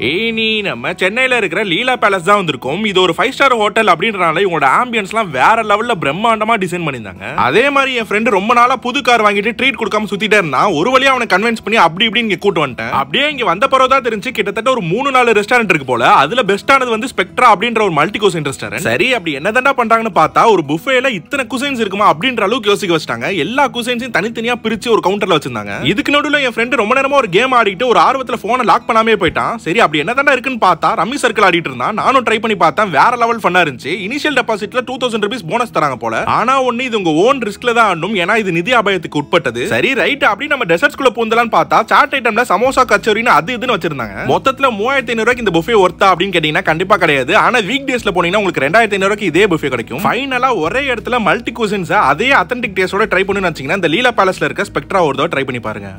ஏய் நீ நம்ம சென்னையில இருக்கிற லீலா பேலஸ் தான் வந்திருக்கோம். இது ஒரு ஃபைவ் ஸ்டார் ஹோட்டல் அப்படின்றனால இவங்களோட ஆம்பியன்ஸ்லாம் வேற லெவல்ல பிரம்மாண்டமா டிசைன் பண்ணியிருந்தாங்க. அதே மாதிரி என் ஃப்ரெண்டு ரொம்ப நாளா புது கார் வாங்கிட்டு ட்ரீட் கொடுக்காம சுத்திட்டே இருந்தான் ஒரு வழியாக அவனை கன்வின்ஸ் பண்ணி அப்படி இப்படி இங்க கூட்டு வந்துட்டேன். அப்படியே இங்க வந்த பிறகு தான் தெரிஞ்சு கிட்டத்தட்ட ஒரு மூணு நாலு ரெஸ்டாரண்ட் இருக்கு போல அதுல பெஸ்டானது வந்து ஸ்பெக்ட்ரா அப்படின்ற ஒரு மல்டி கோசின் ரெஸ்டாரண்ட் சரி அப்படி என்னதான்டா பண்றாங்கன்னு பார்த்தா ஒரு புஃபேல இத்தனை குசைன்ஸ் இருக்குமா அப்படின்ற அளவுக்கு யோசிக்க வச்சிட்டாங்க. எல்லா குசைன்ஸையும் தனித்தனியா பிரிச்சு ஒரு கவுண்டர்ல வச்சிருந்தாங்க. இதுக்கு நடுவில் என் ஃப்ரெண்டு ரொம்ப நேரமா ஒரு கேம் ஆடிட்டு ஒரு ஆர்வத்துல போனை லாக் பண்ணாமே போயிட்டான். சரி அப்படி என்ன இருக்குன்னு பார்த்தா ரம்மி சர்க்கிள் ஆடிட்டு இருந்தான். நானும் ட்ரை பண்ணி பார்த்தேன். வேற லெவல் ஃபன்னா இருந்துச்சு. இனிஷியல் டெபாசிட்ல டூ தௌசண்ட் ருபீஸ் போனஸ் தராங்க போல. ஆனா ஒண்ணு இது உங்க ஓன் ரிஸ்க்ல தான் ஆடணும். ஏன்னா இது நிதி அபாயத்துக்கு உட்பட்டது. சரி ரைட் அப்படி நம்ம டெசர்ட்ஸ்குள்ள பூந்தலான்னு பார்த்தா சாட் ஐட்டம்ல சமோசா கச்சோரின்னு அது இதுன்னு வச்சிருந்தாங்க. மொத்தத்துல மூவாயிரத்தி ஐநூறுக்கு இந்த புஃபே ஒர்த்தா அப்படின்னு கேட்டீங்கன்னா கண்டிப்பா கிடையாது. ஆனா வீக் டேஸ்ல போனீங்கன்னா உங்களுக்கு ரெண்டாயிரத்தி ஐநூறுக்கு இதே புஃபே கிடைக்கும். ஃபைனலா ஒரே இடத்துல மல்டி குசின்ஸ் அதே அத்தன்டிக் டேஸ்டோட ட்ரை பண்ணுன்னு வச்சீங்கன்னா இந்த லீலா பேலஸ்ல இருக்க ஸ்பெக்ட்ரா ஒரு ட்ரை பண்ணி பாருங்க.